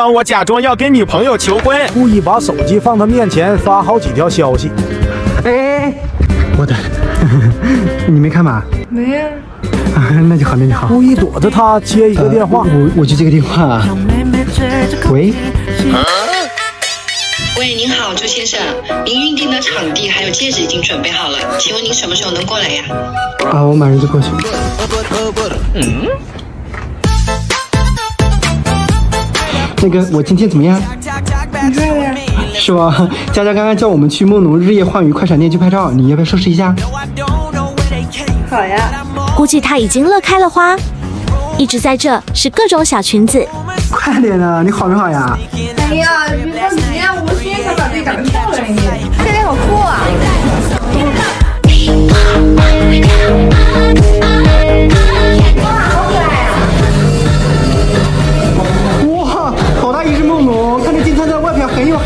帮我假装要跟女朋友求婚，故意把手机放她面前发好几条消息。哎哎哎，我的，你没看吧？没啊。那就好，那就好。故意躲着她接一个电话，我我就接个电话。喂。喂，您好，朱先生，您预定的场地还有戒指已经准备好了，请问您什么时候能过来呀？啊，我马上就过去。嗯。那个，我今天怎么样？是吧？佳佳刚刚叫我们去梦龙日夜幻鱼快闪店去拍照，你要不要收拾一下？好呀。估计他已经乐开了花，一直在这是各种小裙子。快点啊！你好没好呀？哎呀，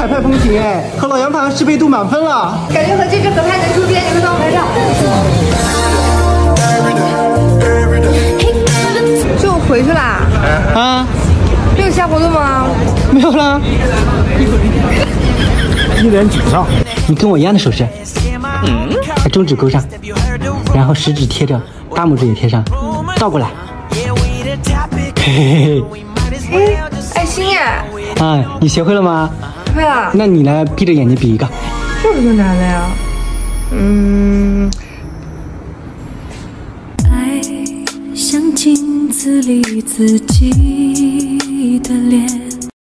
海派风情哎，和老杨盘适配度满分了。感觉和这只合拍能出片，你们帮我拍照。就回去啦？啊？没有其他活动吗？没有啦。一脸沮丧。你跟我一样的手势，把中指勾上，然后食指贴着，大拇指也贴上，倒过来。嘿嘿嘿。哎，爱心耶！啊，你学会了吗？会了。那你来闭着眼睛比一个。这不就难的呀？嗯。爱像镜子里自己的脸。